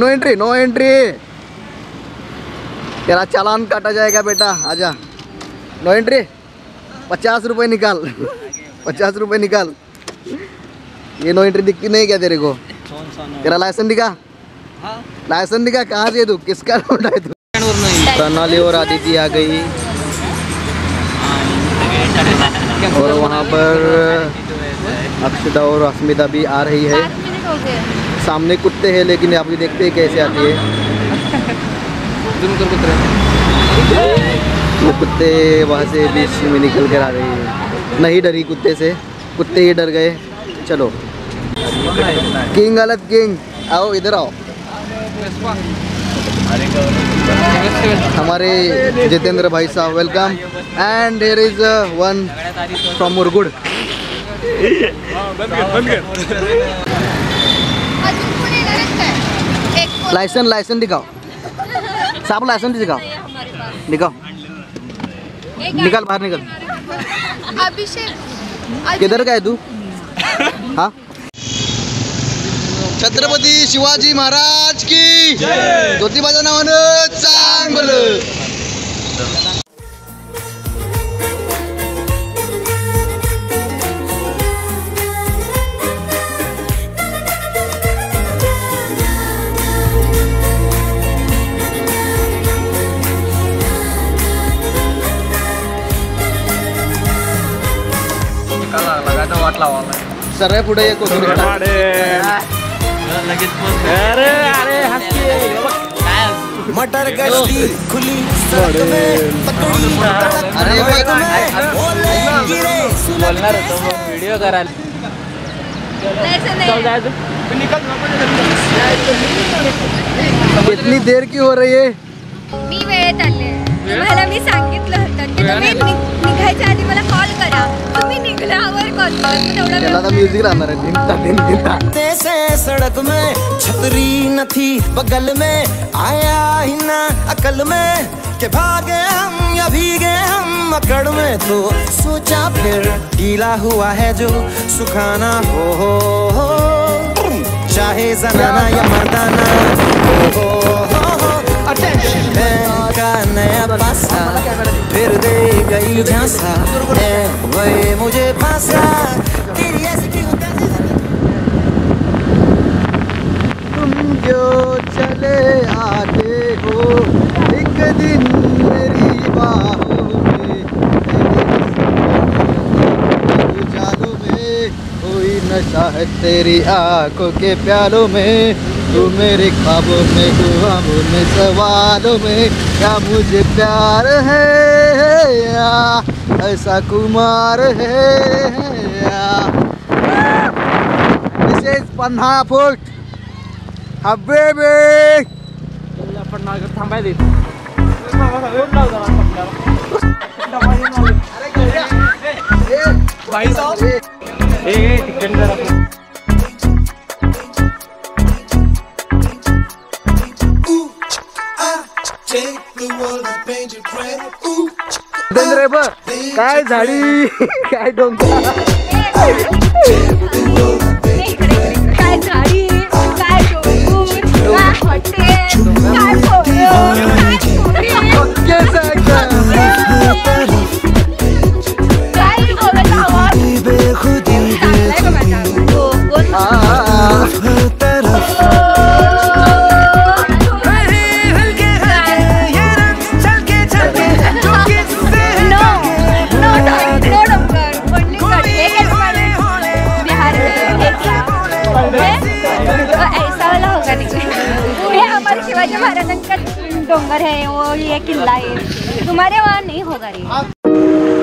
No entry no entry तेरा चालान काटा जाएगा बेटा आजा नो एंट्री पचास रुपए निकाल। पचास रुपए निकाल। ये नो एंट्री दिखती नहीं क्या तेरे को? तेरा लाइसेंस दिखा? लाइसेंस दिखा? कहाँ से तू? किसका नोट है तू? प्रणाली और आदिति आ गई। और वहाँ पर अक्षता और अस्मिता भी आ रही है। सामने कुत्ते हैं लेकिन आप भी देखते हैं कैसे आती है। वो कुत्ते वहाँ से बीच में निकल कर आ रही है नहीं डरी कुत्ते से। कुत्ते ही डर गए। चलो। किंग गलत किंग। आओ, इधर आओ। हमारे जितेंद्र भाई साहब welcome and there is one from Murgud license license दिखाओ। साहब लाइसेंस दिखाओ. दिखाओ। निकल बाहर निकल। अभिषेक किधर गए तू? हाँ? छत्रपती शिवाजी महाराज की ज्योतिबाच्या नावानं चांगलं। सर्व पुढे एक कोथिंबीर मटर गश्ती खुली सड़क में पकड़ी अरे गिरे व्हिडिओ नाही. कितनी देर की हो रही है। मी वेळेत आले तुम्हाला मी सांगितलं होतं. त्याला म्युझिक राहणार आहे सड़क में छतरी न थी बगल में आया ही ना अकल में के भागे हम या भीगे हम अकड़ में तो सोचा फिर गीला हुआ है जो सुखाना हो हो हो चाहे जनाना या मर्दाना हो हो हो हो अटेंशन का नया पासा फिर दे गई झांसा। है मुझे फांसा। तेरी ऐसी क्यों तुम जो चले आते हो, एक दिन मेरी बाहों में में, कोई नशा है तेरी आँखों के प्यालों में। तू मेरे ख्वाबों में दुआओं में, सवालों में, क्या मुझे प्यार है? या ऐसा कुमार है या This is Panha Fort. Habibi! थांबायला जितेंद्र ब काय झाडी काय डोंगर. काय झाडी? डोंगर है वो ये किला है। तुम्हारे वहाँ नहीं होगा रे।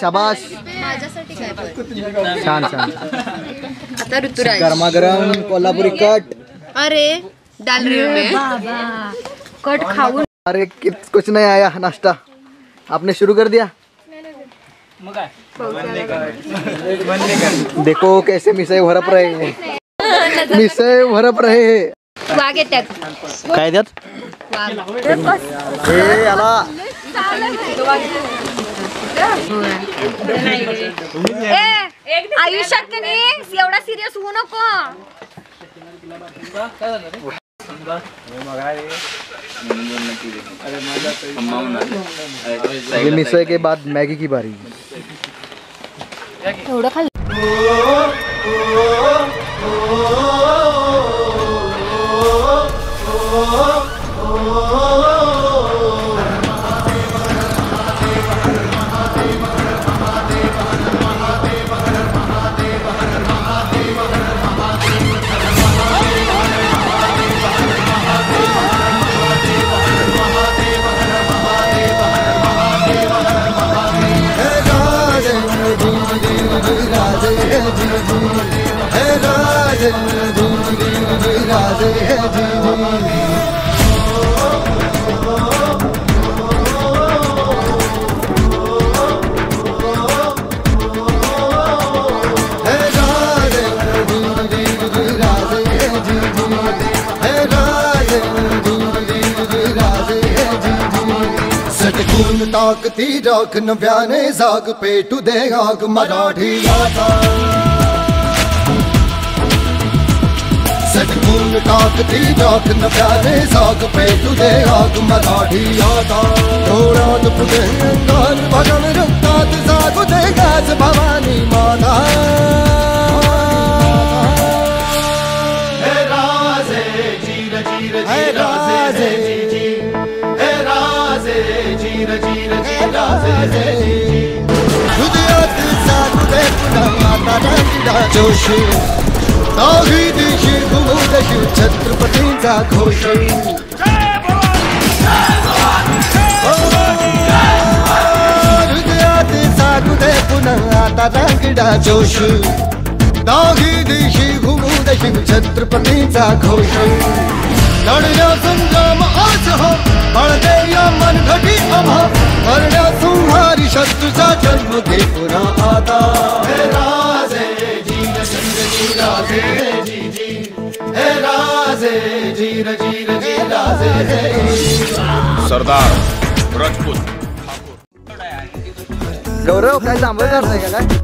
शाबाश? छान छान. आता ऋतुराज. गरमागरम कोल्हापुरी कट. अरे डाल रही हूँ कट खाऊन. अरे कुछ नहीं आया नाश्ता. आपने शुरू कर दिया? देखो कैसे मिसळ भरप रहे मिसळ भरप रहे काय द्यात हे याला. ए आयुष्यात का नाही एवढा सिरियस होऊ नको ये मिसळ के बाद मैगी की बारी। एवढं खाल्लं? सटकून ताकती राख नव्याने जाग पेटू दे आग मराठी आता सटकून टाकती राख नव्याने जाग पेटू दे आग मराठी आता डोळ्यात पुढे अंगार भरण रक्तात जागू दे गाज भवानी माता हे राजे जीर जीर हे राजे हृदयात साधू दे पुन्हा आता रांगीडा जोश काही दिशी घुमूदशी छत्रपतींचा घोष हृदयात साधू दे पुन्हा आता रांगीडा जोश। दागी दिशी घुमूदशी छत्रपतींचा घोष लढण्या संग्राम आज हो। सरदार राजपूत गौरव काय जांभळ करताय काय?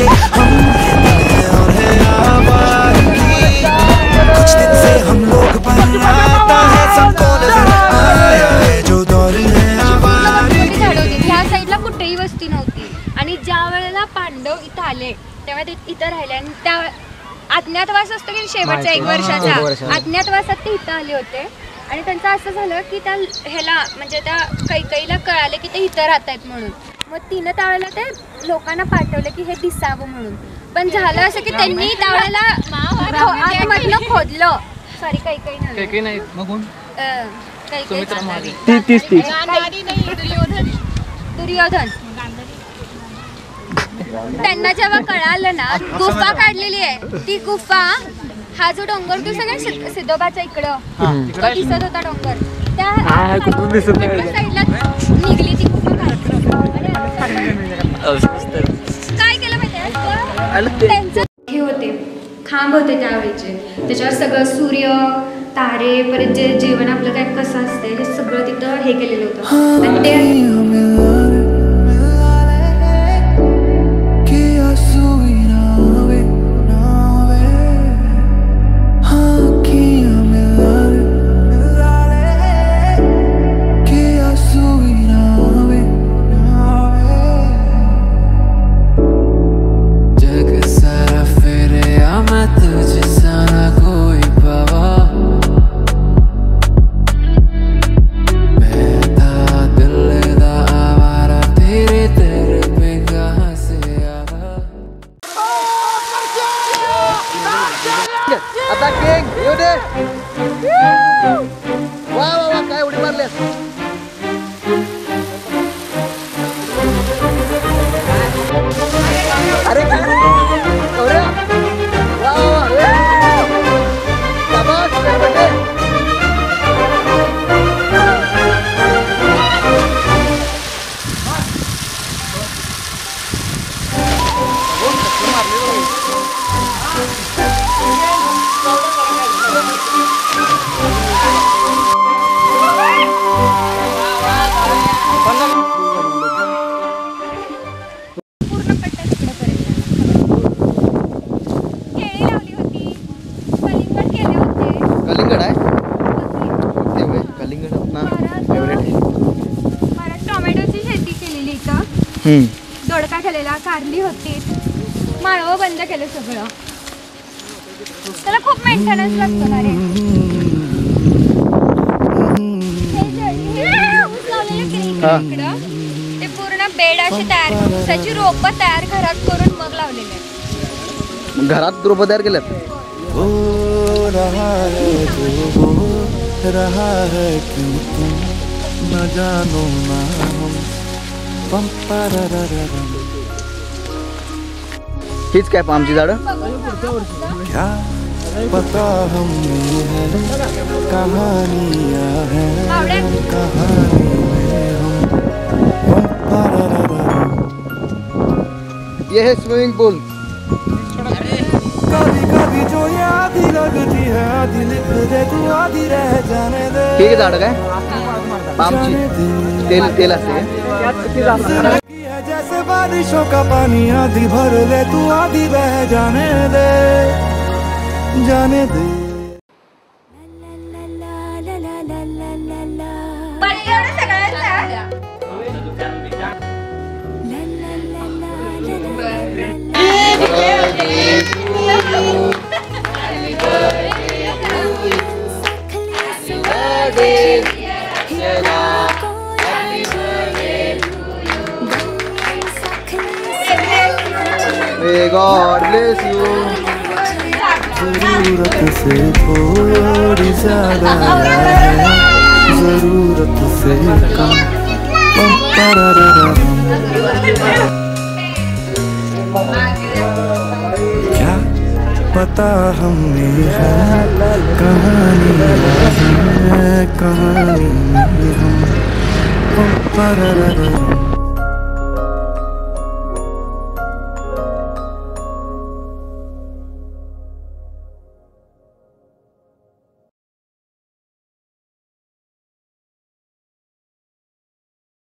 के हम उन्हें आवारगी कुछ दिन से हम लोग बन आता है सबको नजर आया है जो दौर है आवारगी ह्या साईडला कुठेही वस्ती नव्हती. आणि ज्या वेळेला पांडव इथं आले तेव्हा ते इथं राहिले. आणि अज्ञातवास असतो की शेवटच्या एक वर्षाचा? अज्ञातवासात ते इथं आले होते. आणि त्यांचं असं झालं की त्या ह्याला म्हणजे त्या कैकईला कळाले की ते इथं राहत आहेत म्हणून. मग तिनं त्यावेळेला ते लोकांना पाठवलं की हे दिसावं म्हणून. पण झालं असं की त्यांनी त्यावेळेला आतमधनं खोदलं. सॉरी कैकई नव्हे. नाही. मग कोण अं, कैकई ती तीच ती दुर्योधन. त्यांना जेव्हा कळालं ना गुफा काढलेली आहे. ती गुफा हा जो डोंगर दिसत ना सिद्ध- सिद्धोबाच्या इकडं. तो दिसत होता डोंगर. त्या कुठून दिसत नाही. इकडच्या साईडला निघली ती गुफा. काय केलं त्यांचं हे होते. खांब होते त्यावेळेचे. त्याच्यावर सगळं सूर्य तारे परत जे जीवन आपलं काय कसं असतंय हे सगळं तिथं हे केलेलं होतं. आणि ते दोडका केलेला कारली होती माळवं बंद केलं सगळं त्याला खूप मेंटेनन्स लागतो ना रे हे जे- हे ऊस लावलेलं की नाही हा. इकडं, ते पूर्ण बेड अशी तयार ऊसाची रोपं तयार घरात करून मग लावलेले आहेत. घरात रोपं तयार केल्यात हो रहा है जो हो रहा है क्यों तुम न जानो ना. हीच काय पामची झाड क्या पता हम है कहानियाँ हैं कहानी. ये है स्विमिंग पूल। आधी लगती है आधी लिख दे तू आधी रह जाने दे। ठीक है दाड़ काय पामची जी तेल तेल असते है। जैसे बारिशों का पानी आधी भर ले तू आधी बह जाने दे। जाने दे। ज़रूरत से थोड़ी ज़्यादा ज़रूरत से कम क्या पता हमें है कहानी है, कहानी हम पररररम.